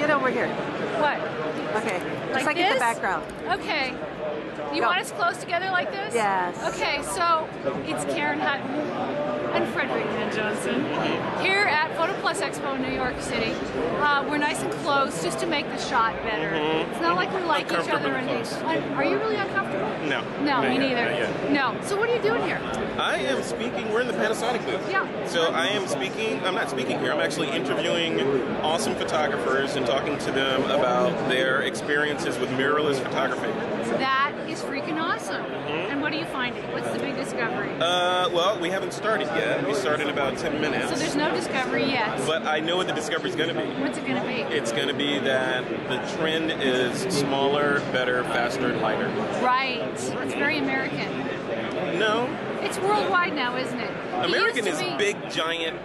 Get over here. What? Okay. Like Just like this? in the background. Okay. You Go. want us close together like this? Yes. Okay, so it's Karen Hutton and Frederick Van Johnson here at Photo Plus Expo in New York City. Uh, we're nice and close just to make the shot better. Mm -hmm. It's not like we like each other. And are you really uncomfortable? No. No, me yet, neither. No. So what are you doing here? I am speaking. We're in the Panasonic booth. Yeah. So I am speaking. I'm not speaking here. I'm actually interviewing awesome photographers and talking to them about their experiences with mirrorless photography. That is freaking awesome. And what are you finding? What's the big discovery? Uh, well, we haven't started yet. We started in about 10 minutes. so there's no discovery yet. but I know what the discovery is going to be. What's it going to be? It's going to be that the trend is smaller, better, faster, and lighter. Right. It's very American. No, It's worldwide now, isn't it? American is be- big, giant.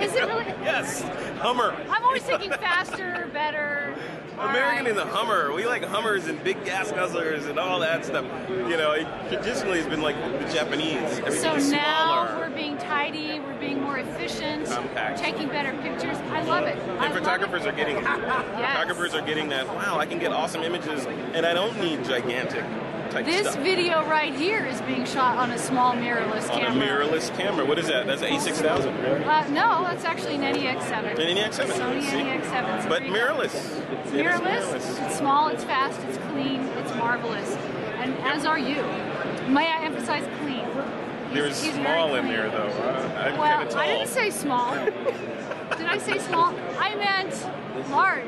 Is it really? yes, Hummer. I'm always thinking faster, better. American right. is a Hummer. We like Hummers and big gas guzzlers and all that stuff. You know, it traditionally has been like the Japanese. Everything So now smaller. we're being tidy, we're being more efficient, Compact. taking better pictures. I love it. I and love photographers it. are getting it. Photographers are getting that. Wow, I can get awesome images, and I don't need gigantic type This stuff. video right here is being shot on a small mirrorless on camera. a mirrorless camera. What is that? That's an A6000, right? Uh, no, that's actually an NEX7. An NEX7, Sony see? NEX7. But mirrorless. It's It is mirrorless. It's small. It's fast. It's clean. It's marvelous. And as are you. May I emphasize clean? There's small in there though. Uh, Well, kind of tall. I didn't say small. Did I say small? I meant large.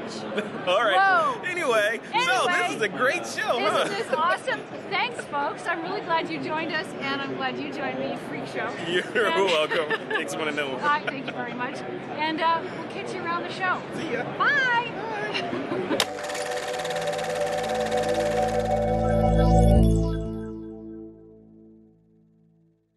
All right. Whoa. Anyway, so Anyway, this is a great show, huh? Isn't awesome? Thanks, folks. I'm really glad you joined us, and I'm glad you joined me, Freak Show. You're And- welcome. Thanks, want to know. Uh, thank you very much. And uh, we'll catch you around the show. See ya. Bye.